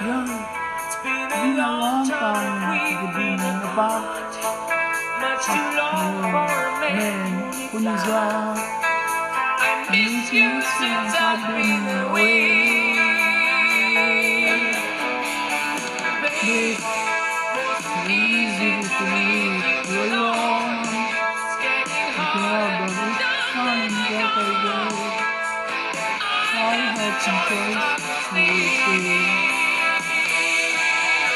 Young. It's been a long time we've been apart. Much too long for a man who needs love. I miss you since I've been away. Babe, it's easy to leave you alone. Because of the time I go, I had some choice to stay.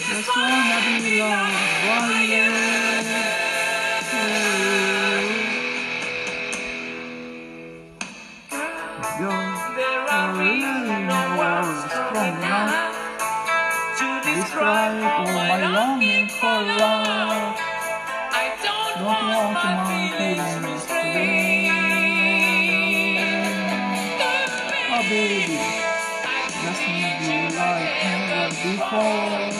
Just wanna be loved by you. You're really was strong enough to describe all my longing for love. I don't want my feelings today. Oh baby, just need you like never before.